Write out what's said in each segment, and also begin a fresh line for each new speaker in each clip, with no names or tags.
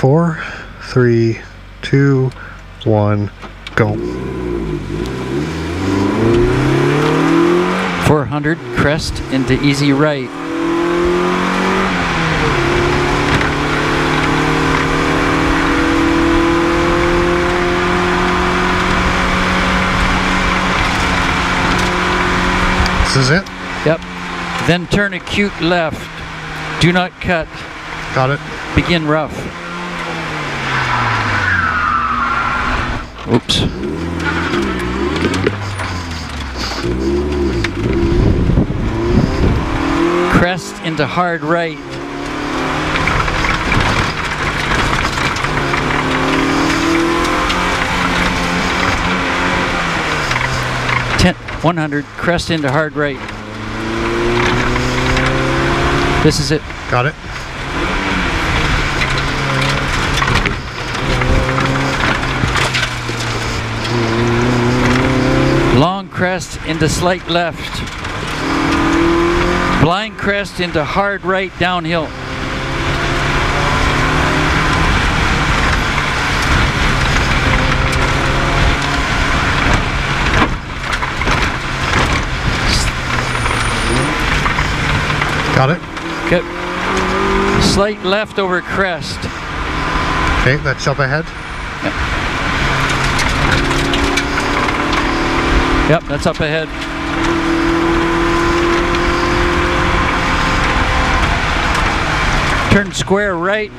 Four, three, two, one, go.
400 crest into easy right.
This is it.
Yep. Then turn acute left. Do not cut.
Got it.
Begin rough. Oops. Crest into hard right. Ten, 100, crest into hard right. This is it.
Got it.
Crest into slight left. Blind crest into hard right downhill.
Got it.
Okay. Slight left over crest.
Okay, that's up ahead.
Yep, that's up ahead. Turn square right.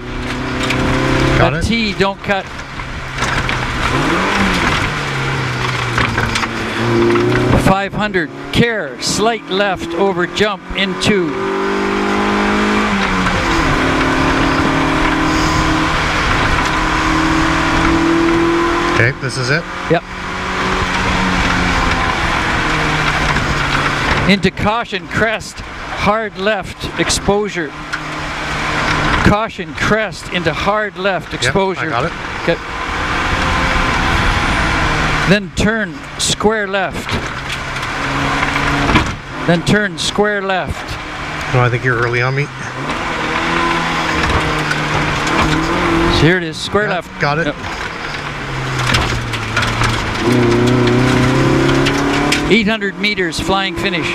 Got
At
it.
T, don't cut. Five hundred. Care. Slight left over jump into.
Okay, this is it.
Yep. Into caution crest, hard left exposure. Caution crest into hard left exposure.
Yep, I got it.
Okay. Then turn square left. Then turn square left.
No, I think you're early on me.
So here it is, square
Yeah,
left.
Got it.
Yep. 800 meters flying finish.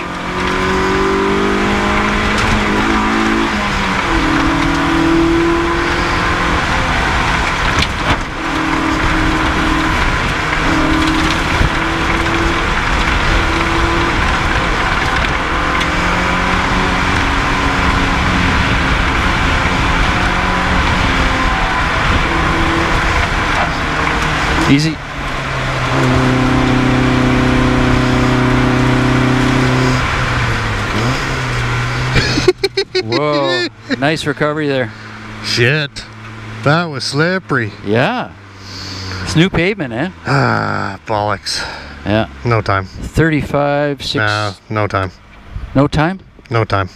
Easy. Whoa, nice recovery there.
Shit. That was slippery.
Yeah. It's new pavement, eh?
Ah, bollocks.
Yeah.
No time.
35, 6.
Nah, no time.
No time?
No time.